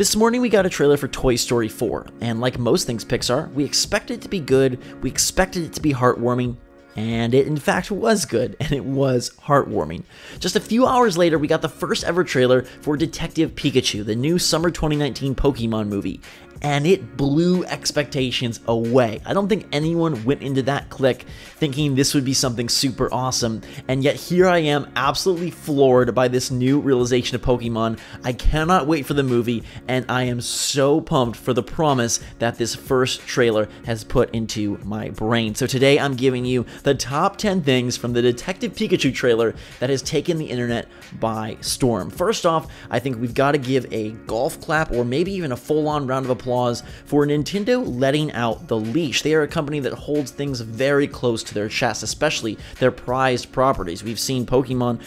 This morning we got a trailer for Toy Story 4, and like most things Pixar, we expected it to be good, we expected it to be heartwarming, and it in fact was good, and it was heartwarming. Just a few hours later, we got the first ever trailer for Detective Pikachu, the new summer 2019 Pokemon movie, and it blew expectations away. I don't think anyone went into that click thinking this would be something super awesome, and yet here I am absolutely floored by this new realization of Pokemon. I cannot wait for the movie, and I am so pumped for the promise that this first trailer has put into my brain. So today I'm giving you the top 10 things from the Detective Pikachu trailer that has taken the internet by storm. First off, I think we've got to give a golf clap or maybe even a full-on round of applause applause for Nintendo letting out the leash. They are a company that holds things very close to their chest, especially their prized properties. We've seen Pokemon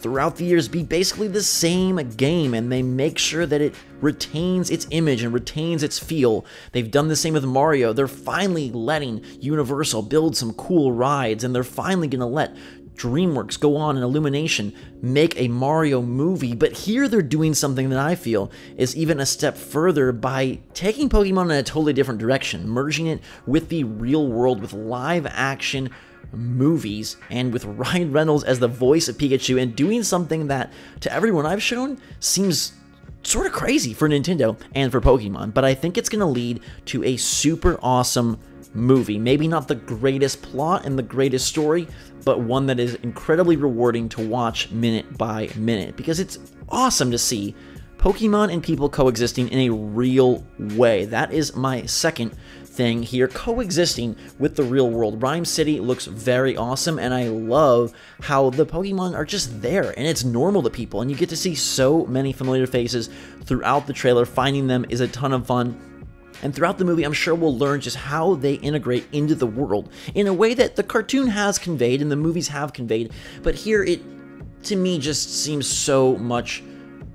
throughout the years be basically the same game and they make sure that it retains its image and retains its feel. They've done the same with Mario. They're finally letting Universal build some cool rides and they're finally going to let DreamWorks go on and Illumination make a Mario movie, but here they're doing something that I feel is even a step further by taking Pokemon in a totally different direction, merging it with the real world with live action movies and with Ryan Reynolds as the voice of Pikachu and doing something that to everyone I've shown seems sort of crazy for Nintendo and for Pokemon, but I think it's going to lead to a super awesome movie. Maybe not the greatest plot and the greatest story, but one that is incredibly rewarding to watch minute by minute because it's awesome to see Pokemon and people coexisting in a real way. That is my second thing here, coexisting with the real world. Ryme City looks very awesome, and I love how the Pokemon are just there, and it's normal to people, and you get to see so many familiar faces throughout the trailer. Finding them is a ton of fun. And throughout the movie, I'm sure we'll learn just how they integrate into the world in a way that the cartoon has conveyed and the movies have conveyed. But here, it to me just seems so much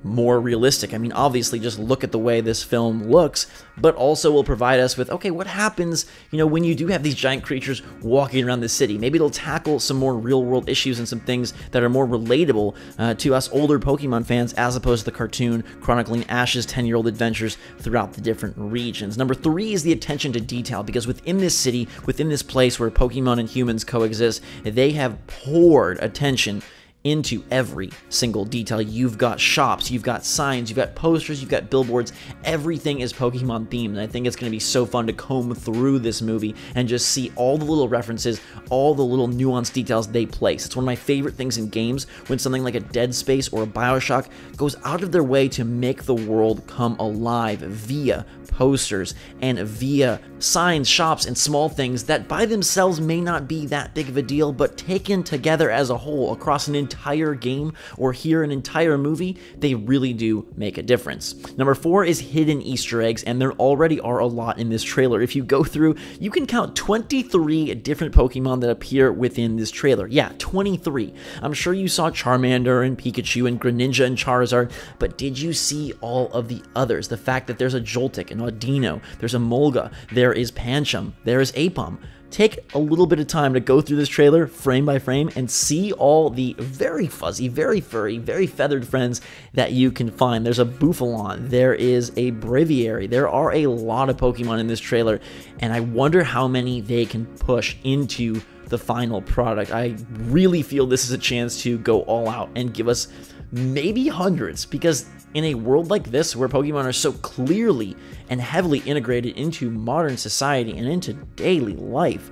more realistic. I mean, obviously, just look at the way this film looks, but also will provide us with okay, what happens, you know, when you do have these giant creatures walking around the city? Maybe it'll tackle some more real world issues and some things that are more relatable uh, to us older Pokemon fans as opposed to the cartoon chronicling Ash's 10 year old adventures throughout the different regions. Number three is the attention to detail because within this city, within this place where Pokemon and humans coexist, they have poured attention into every single detail. You've got shops, you've got signs, you've got posters, you've got billboards. Everything is Pokemon themed. And I think it's going to be so fun to comb through this movie and just see all the little references, all the little nuanced details they place. It's one of my favorite things in games when something like a Dead Space or a Bioshock goes out of their way to make the world come alive via posters and via signs, shops, and small things that by themselves may not be that big of a deal, but taken together as a whole across an entire game or hear an entire movie, they really do make a difference. Number four is hidden Easter eggs, and there already are a lot in this trailer. If you go through, you can count 23 different Pokemon that appear within this trailer. Yeah, 23. I'm sure you saw Charmander and Pikachu and Greninja and Charizard, but did you see all of the others? The fact that there's a Joltik and Audino, there's a Molga, there is Pancham, there is Aipom take a little bit of time to go through this trailer frame by frame and see all the very fuzzy, very furry, very feathered friends that you can find. There's a Bouffalant, there is a Braviary, there are a lot of Pokemon in this trailer, and I wonder how many they can push into the final product. I really feel this is a chance to go all out and give us maybe hundreds because in a world like this where Pokemon are so clearly and heavily integrated into modern society and into daily life,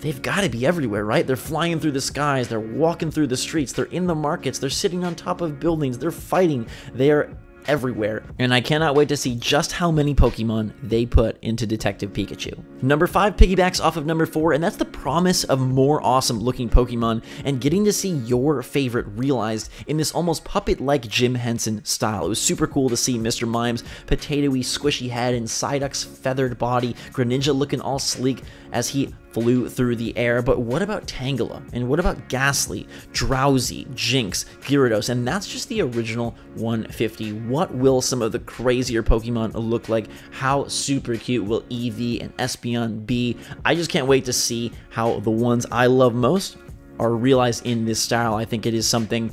they've got to be everywhere, right? They're flying through the skies, they're walking through the streets, they're in the markets, they're sitting on top of buildings, they're fighting, they're everywhere, and I cannot wait to see just how many Pokemon they put into Detective Pikachu. Number 5 piggybacks off of number 4, and that's the promise of more awesome looking Pokemon and getting to see your favorite realized in this almost puppet-like Jim Henson style. It was super cool to see Mr. Mime's potatoey squishy head and Psyduck's feathered body, Greninja looking all sleek as he flew through the air. But what about Tangela? And what about Gastly, Drowzee, Jynx, Gyarados? And that's just the original 150. What will some of the crazier Pokemon look like? How super cute will Eevee and Espeon be? I just can't wait to see how the ones I love most are realized in this style. I think it is something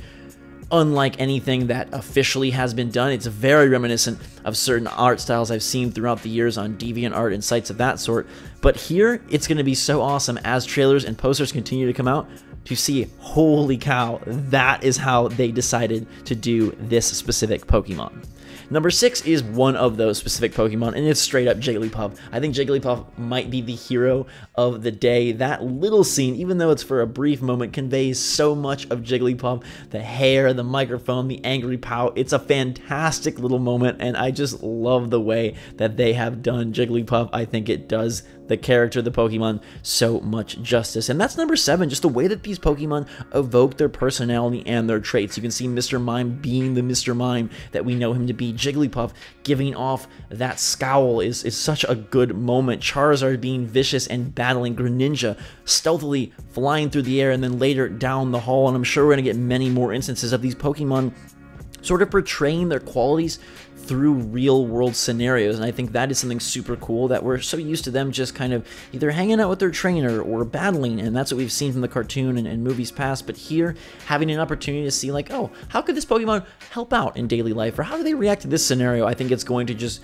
unlike anything that officially has been done. It's very reminiscent of certain art styles I've seen throughout the years on DeviantArt and sites of that sort. But here, it's going to be so awesome as trailers and posters continue to come out to see, holy cow, that is how they decided to do this specific Pokemon. Number six is one of those specific Pokemon, and it's straight up Jigglypuff. I think Jigglypuff might be the hero of the day. That little scene, even though it's for a brief moment, conveys so much of Jigglypuff. The hair, the microphone, the angry pout. It's a fantastic little moment, and I just love the way that they have done Jigglypuff. I think it does the character, the Pokemon, so much justice. And that's number seven, just the way that these Pokemon evoke their personality and their traits. You can see Mr. Mime being the Mr. Mime that we know him to be. Jigglypuff giving off that scowl is, is such a good moment. Charizard being vicious and battling Greninja, stealthily flying through the air and then later down the hall. And I'm sure we're going to get many more instances of these Pokemon sort of portraying their qualities through real world scenarios. And I think that is something super cool that we're so used to them just kind of either hanging out with their trainer or battling. And that's what we've seen from the cartoon and, and movies past. But here, having an opportunity to see, like, oh, how could this Pokemon help out in daily life? Or how do they react to this scenario? I think it's going to just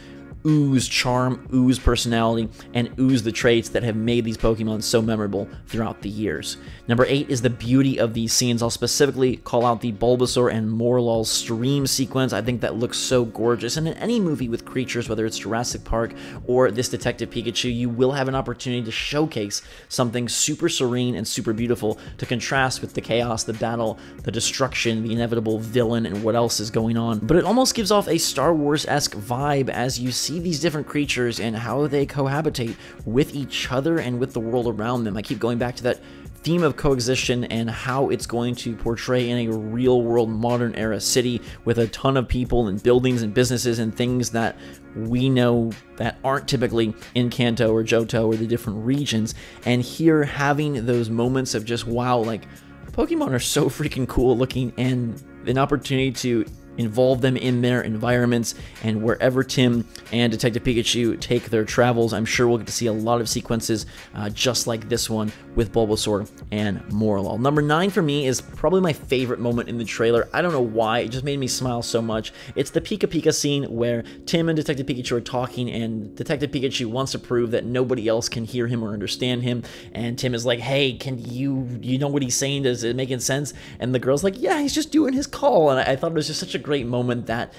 ooze charm, ooze personality, and ooze the traits that have made these Pokemon so memorable throughout the years. Number 8 is the beauty of these scenes. I'll specifically call out the Bulbasaur and Morelull stream sequence. I think that looks so gorgeous. And in any movie with creatures, whether it's Jurassic Park or this Detective Pikachu, you will have an opportunity to showcase something super serene and super beautiful to contrast with the chaos, the battle, the destruction, the inevitable villain, and what else is going on. But it almost gives off a Star Wars-esque vibe as you see see these different creatures and how they cohabitate with each other and with the world around them. I keep going back to that theme of coexistence and how it's going to portray in a real world modern era city with a ton of people and buildings and businesses and things that we know that aren't typically in Kanto or Johto or the different regions. And here having those moments of just wow, like Pokemon are so freaking cool looking and an opportunity to involve them in their environments, and wherever Tim and Detective Pikachu take their travels, I'm sure we'll get to see a lot of sequences uh, just like this one with Bulbasaur and Morelull. Number 9 for me is probably my favorite moment in the trailer. I don't know why, it just made me smile so much. It's the Pika Pika scene where Tim and Detective Pikachu are talking, and Detective Pikachu wants to prove that nobody else can hear him or understand him, and Tim is like, hey, can you, you know what he's saying? Does it make sense? And the girl's like, yeah, he's just doing his call, and I, I thought it was just such a great moment that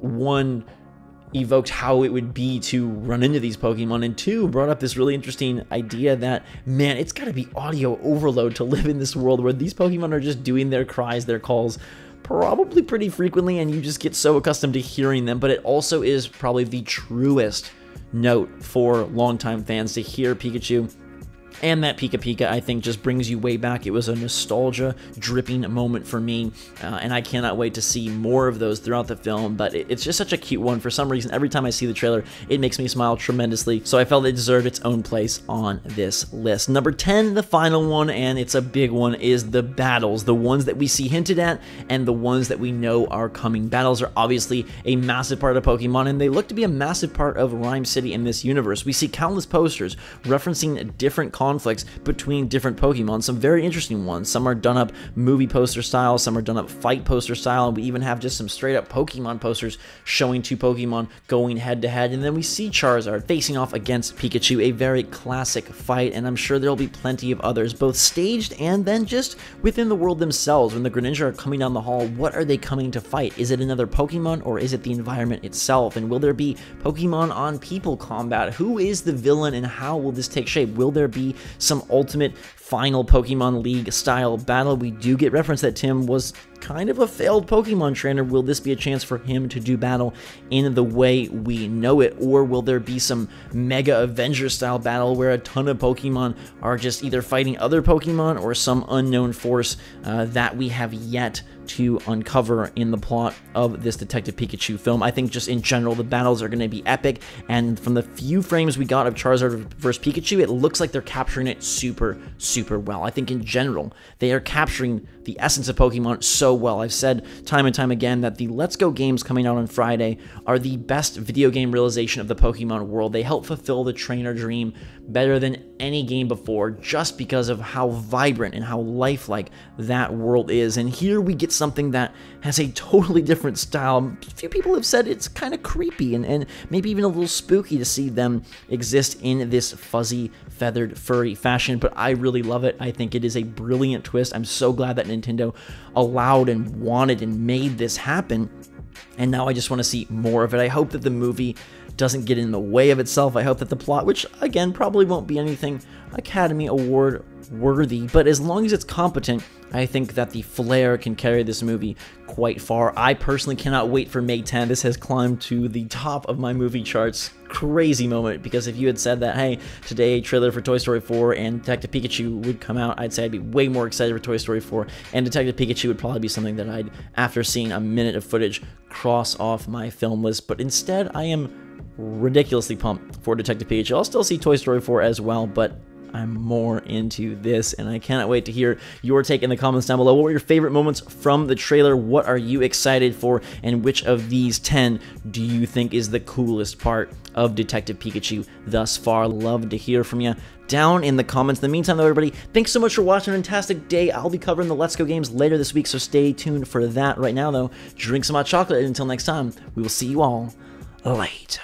one evoked how it would be to run into these Pokemon, and two, brought up this really interesting idea that, man, it's got to be audio overload to live in this world where these Pokemon are just doing their cries, their calls, probably pretty frequently, and you just get so accustomed to hearing them, but it also is probably the truest note for longtime fans to hear Pikachu and that Pika Pika, I think, just brings you way back. It was a nostalgia dripping moment for me, uh, and I cannot wait to see more of those throughout the film. But it, it's just such a cute one. For some reason, every time I see the trailer, it makes me smile tremendously. So I felt it deserved its own place on this list. Number 10, the final one, and it's a big one, is the battles. The ones that we see hinted at, and the ones that we know are coming. Battles are obviously a massive part of Pokemon, and they look to be a massive part of Ryme City in this universe. We see countless posters referencing different conflicts between different Pokemon, some very interesting ones. Some are done up movie poster style, some are done up fight poster style, and we even have just some straight up Pokemon posters showing two Pokemon going head to head. And then we see Charizard facing off against Pikachu, a very classic fight, and I'm sure there'll be plenty of others, both staged and then just within the world themselves. When the Greninja are coming down the hall, what are they coming to fight? Is it another Pokemon or is it the environment itself? And will there be Pokemon on people combat? Who is the villain and how will this take shape? Will there be some ultimate final Pokemon League style battle. We do get reference that Tim was kind of a failed Pokemon trainer. Will this be a chance for him to do battle in the way we know it? Or will there be some Mega Avenger style battle where a ton of Pokemon are just either fighting other Pokemon or some unknown force uh, that we have yet to uncover in the plot of this Detective Pikachu film. I think just in general, the battles are going to be epic, and from the few frames we got of Charizard versus Pikachu, it looks like they're capturing it super, super well. I think in general, they are capturing the essence of Pokemon so well. I've said time and time again that the Let's Go games coming out on Friday are the best video game realization of the Pokemon world. They help fulfill the trainer dream better than any game before just because of how vibrant and how lifelike that world is. And here we get something that has a totally different style. A few people have said it's kind of creepy and, and maybe even a little spooky to see them exist in this fuzzy, feathered, furry fashion, but I really love it. I think it is a brilliant twist. I'm so glad that Nintendo allowed and wanted and made this happen. And now I just want to see more of it. I hope that the movie doesn't get in the way of itself. I hope that the plot, which again probably won't be anything Academy Award worthy, but as long as it's competent, I think that the flair can carry this movie quite far. I personally cannot wait for May 10. This has climbed to the top of my movie charts. Crazy moment because if you had said that, hey, today a trailer for Toy Story 4 and Detective Pikachu would come out, I'd say I'd be way more excited for Toy Story 4. And Detective Pikachu would probably be something that I'd, after seeing a minute of footage, cross off my film list. But instead, I am ridiculously pumped for Detective Pikachu. I'll still see Toy Story 4 as well, but I'm more into this, and I cannot wait to hear your take in the comments down below. What were your favorite moments from the trailer? What are you excited for? And which of these 10 do you think is the coolest part of Detective Pikachu thus far? Love to hear from you down in the comments. In the meantime, though, everybody, thanks so much for watching. Fantastic day. I'll be covering the Let's Go games later this week, so stay tuned for that. Right now, though, drink some hot chocolate, and until next time, we will see you all later.